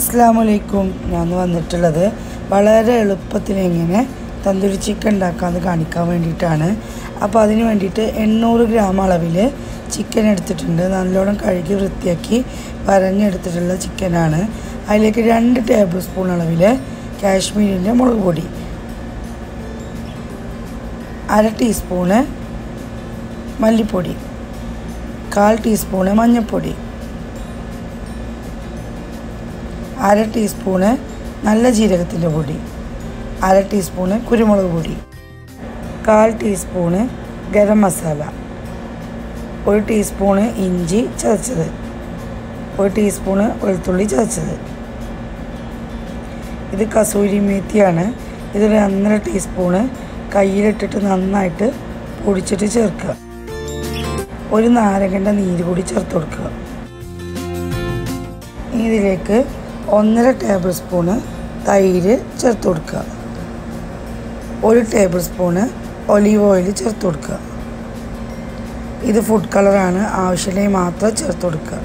അസ്സാമലൈക്കും ഞാൻ വന്നിട്ടുള്ളത് വളരെ എളുപ്പത്തിൽ എങ്ങനെ തന്തൂരി ചിക്കൻ ഉണ്ടാക്കാമെന്ന് കാണിക്കാൻ വേണ്ടിയിട്ടാണ്. അപ്പോൾ അതിന് വേണ്ടിയിട്ട് എണ്ണൂറ് ഗ്രാം അളവിൽ ചിക്കൻ എടുത്തിട്ടുണ്ട്. നല്ലോണം കഴുകി വൃത്തിയാക്കി വരഞ്ഞെടുത്തിട്ടുള്ള ചിക്കനാണ് അതിലേക്ക് രണ്ട് ടേബിൾ സ്പൂൺ അളവിൽ കാശ്മീരിന്റെ മുളക് പൊടി അര ടീസ്പൂണ് മല്ലിപ്പൊടി കാൽ ടീസ്പൂണ് മഞ്ഞൾപ്പൊടി അര ടീസ്പൂണ് നല്ല ജീരകത്തിന്റെ പൊടി അര ടീസ്പൂണ് കുരുമുളക് പൊടി കാൽ ടീസ്പൂണ് ഗരം മസാല ഒരു ടീസ്പൂണ് ഇഞ്ചി ചതച്ചത് ഒരു ടീസ്പൂണ് വെളുത്തുള്ളി ചതച്ചത്. ഇത് കസൂരി മേത്തിയാണ്. ഇതൊരു ഒന്നര ടീസ്പൂണ് കയ്യിലിട്ടിട്ട് നന്നായിട്ട് പൊടിച്ചിട്ട് ചേർക്കുക. ഒരു നാരങ്ങന്റെ നീര് കൂടി ചേർത്ത് കൊടുക്കുക. ഇതിലേക്ക് ഒന്നര ടേബിൾ സ്പൂണ് തൈര് ചേർത്ത് കൊടുക്കുക. ഒരു ടേബിൾ സ്പൂണ് ഒലീവ് ഓയിൽ ചേർത്ത് കൊടുക്കുക. ഇത് ഫുഡ് കളറാണ് ആവശ്യമില്ലെങ്കിൽ മാത്രം ചേർത്ത് കൊടുക്കുക.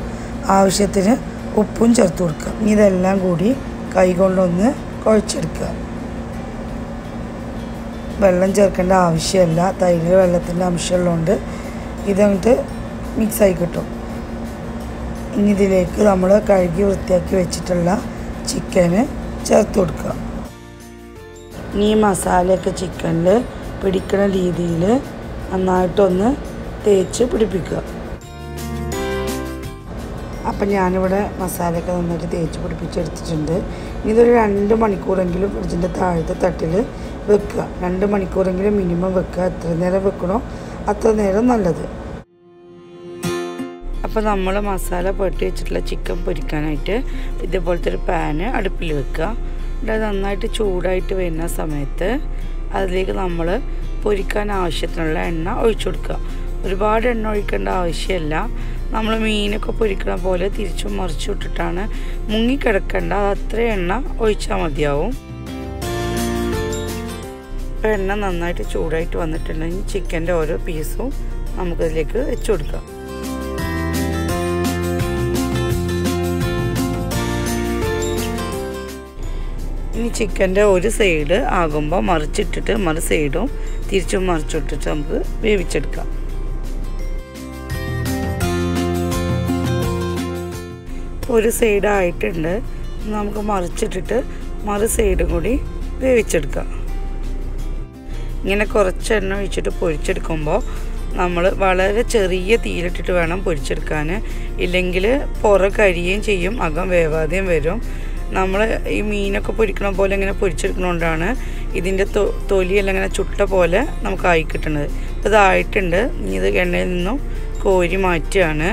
ആവശ്യത്തിന് ഉപ്പും ചേർത്ത് കൊടുക്കുക. ഇതെല്ലാം കൂടി കൈകൊണ്ടൊന്ന് കുഴച്ചെടുക്കുക. വെള്ളം ചേർക്കേണ്ട ആവശ്യമില്ല. തൈര് വെള്ളത്തിന്റെ അംശമുള്ളതുകൊണ്ട് ഇതങ്ങോട്ട് മിക്സായി കിട്ടും. ഇനി ഇതിലേക്ക് നമ്മൾ കഴുകി വൃത്തിയാക്കി വെച്ചിട്ടുള്ള ചിക്കന് ചേർത്ത് കൊടുക്കുക. ഇനി മസാലയൊക്കെ ചിക്കനിൽ പിടിക്കുന്ന രീതിയിൽ നന്നായിട്ടൊന്ന് തേച്ച് പിടിപ്പിക്കുക. അപ്പം ഞാനിവിടെ മസാലയൊക്കെ നന്നായിട്ട് തേച്ച് പിടിപ്പിച്ചെടുത്തിട്ടുണ്ട്. ഇതൊരു രണ്ട് മണിക്കൂറെങ്കിലും ഫ്രിഡ്ജിന്റെ താഴത്തെ തട്ടിൽ വെക്കുക. രണ്ട് മണിക്കൂറെങ്കിലും മിനിമം വെക്കുക. എത്ര നേരം വെക്കണോ അത്ര നേരം നല്ലത്. അപ്പോൾ നമ്മൾ മസാല പൊട്ടി വെച്ചിട്ടുള്ള ചിക്കൻ പൊരിക്കാനായിട്ട് ഇതുപോലത്തെ ഒരു പാന് അടുപ്പിൽ വെക്കുക. എന്നിട്ട് നന്നായിട്ട് ചൂടായിട്ട് വരുന്ന സമയത്ത് അതിലേക്ക് നമ്മൾ പൊരിക്കാൻ ആവശ്യത്തിനുള്ള എണ്ണ ഒഴിച്ചു കൊടുക്കുക. ഒരുപാട് എണ്ണ ഒഴിക്കേണ്ട ആവശ്യമില്ല. നമ്മൾ മീനൊക്കെ പൊരിക്കണ പോലെ തിരിച്ചും മറിച്ചു വിട്ടിട്ടാണ് മുങ്ങിക്കിടക്കേണ്ട. അത് അത്ര എണ്ണ ഒഴിച്ചാൽ മതിയാവും. ഇപ്പോൾ എണ്ണ നന്നായിട്ട് ചൂടായിട്ട് വന്നിട്ടുണ്ടെങ്കിൽ ചിക്കന്റെ ഓരോ പീസും നമുക്കതിലേക്ക് വെച്ചു കൊടുക്കാം. ഇനി ചിക്കന്റെ ഒരു സൈഡ് ആകുമ്പോൾ മറിച്ചിട്ടിട്ട് മറു സൈഡും തിരിച്ചും മറിച്ചിട്ടിട്ട് നമുക്ക് വേവിച്ചെടുക്കാം. ഒരു സൈഡായിട്ടുണ്ട് നമുക്ക് മറിച്ചിട്ടിട്ട് മറു സൈഡും കൂടി വേവിച്ചെടുക്കാം. ഇങ്ങനെ കുറച്ച് എണ്ണ ഒഴിച്ചിട്ട് പൊരിച്ചെടുക്കുമ്പോൾ നമ്മൾ വളരെ ചെറിയ തീയിലിട്ടിട്ട് വേണം പൊരിച്ചെടുക്കാൻ. ഇല്ലെങ്കിൽ പുറ കരിയുകയും ചെയ്യും അകം വേവാതെയും വരും. നമ്മൾ ഈ മീനൊക്കെ പൊരിക്കണ പോലെ ഇങ്ങനെ പൊരിച്ചെടുക്കണോണ്ടാണ് ഇതിന്റെ തൊലിയെല്ലാം ഇങ്ങനെ ചുട്ട പോലെ നമുക്ക് ആയി കിട്ടുന്നത് അപ്പോൾ ഇതായിട്ടുണ്ട് ഇനി ഇത് എണ്ണയിൽ നിന്നും കോരി മാറ്റുകയാണ്.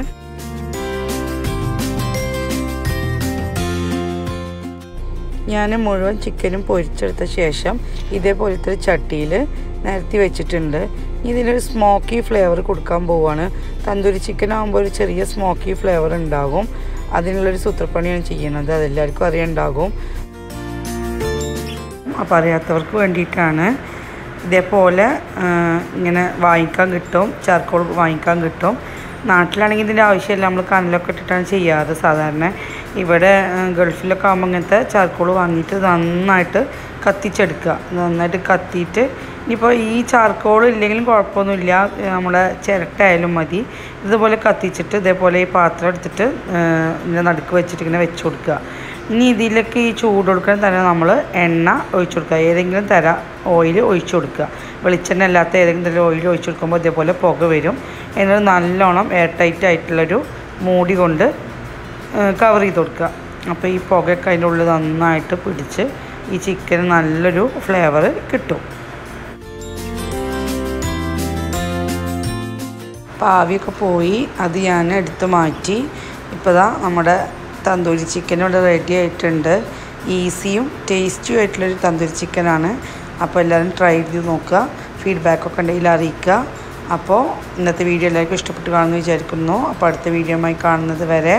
ഞാൻ മുഴുവൻ ചിക്കനും പൊരിച്ചെടുത്ത ശേഷം ഇതേപോലത്തെ ഒരു ചട്ടിയിൽ നിരത്തി വെച്ചിട്ടുണ്ട്. ഇതിനൊരു സ്മോക്കി ഫ്ലേവർ കൊടുക്കാൻ പോവുകയാണ് തന്തൂരി ചിക്കൻ ആകുമ്പോൾ ഒരു ചെറിയ സ്മോക്കി ഫ്ലേവർ ഉണ്ടാകും. അതിനുള്ളൊരു സൂത്രപ്പണിയാണ് ചെയ്യുന്നത്. അതെല്ലാവർക്കും അറിയണ്ടാകും അപ്പോൾ അറിയാത്തവർക്ക് വേണ്ടിയിട്ടാണ് ഇതേപോലെ ഇങ്ങനെ വാങ്ങിക്കാൻ കിട്ടും ചാർക്കോൾ വാങ്ങിക്കാൻ കിട്ടും. നാട്ടിലാണെങ്കിൽ ഇതിന്റെ ആവശ്യമില്ല. നമ്മൾ കനലൊക്കെ ഇട്ടിട്ടാണ് ചെയ്യാറ്. സാധാരണ ഇവിടെ ഗൾഫിലൊക്കെ ആകുമ്പോൾ ഇങ്ങനത്തെ ചാർക്കോൾ വാങ്ങിയിട്ട് നന്നായിട്ട് കത്തിച്ചെടുക്കുക. നന്നായിട്ട് കത്തിയിട്ട് ഇനിയിപ്പോൾ ഈ ചാർക്കോൾ ഇല്ലെങ്കിലും കുഴപ്പമൊന്നുമില്ല. നമ്മുടെ ചിരട്ടായാലും മതി. ഇതുപോലെ കത്തിച്ചിട്ട് ഇതേപോലെ ഈ പാത്രം എടുത്തിട്ട് ഇങ്ങനെ നടുക്ക് വെച്ചിട്ട് ഇങ്ങനെ വെച്ച് കൊടുക്കുക. ഇനി ഇതിലേക്ക് ഈ ചൂട് കൊടുക്കാൻ തന്നെ നമ്മൾ എണ്ണ ഒഴിച്ചു കൊടുക്കുക. ഏതെങ്കിലും തര ഓയിൽ ഒഴിച്ചു കൊടുക്കുക. വെളിച്ചെണ്ണ അല്ലാത്ത ഏതെങ്കിലും തരം ഓയിൽ ഒഴിച്ചു കൊടുക്കുമ്പോൾ ഇതേപോലെ പുക വരും. എന്നിട്ട് നല്ലോണം എയർ ടൈറ്റ് ആയിട്ടുള്ളൊരു മൂടി കൊണ്ട് കവർ ചെയ്ത് കൊടുക്കുക. അപ്പോൾ ഈ പുകയൊക്കെ അതിന്റെ ഉള്ളിൽ നന്നായിട്ട് പിടിച്ച് ഈ ചിക്കന് നല്ലൊരു ഫ്ലേവർ കിട്ടും. പാവിയൊക്കെ പോയി അത് ഞാൻ എടുത്ത് മാറ്റി. ഇപ്പോൾ ദാ നമ്മുടെ തന്തൂരി ചിക്കൻ ഇവിടെ റെഡി ആയിട്ടുണ്ട്. ഈസിയും ടേസ്റ്റിയും ആയിട്ടുള്ളൊരു തന്തൂരി ചിക്കനാണ് അപ്പോൾ എല്ലാവരും ട്രൈ ചെയ്ത് നോക്കുക. ഫീഡ്ബാക്കൊക്കെ ഉണ്ടെങ്കിൽ അറിയിക്കുക. അപ്പോൾ ഇന്നത്തെ വീഡിയോ എല്ലാവർക്കും ഇഷ്ടപ്പെട്ട് കാണുമെന്ന് വിചാരിക്കുന്നു. അപ്പോൾ അടുത്ത വീഡിയോയുമായി കാണുന്നത് വരെ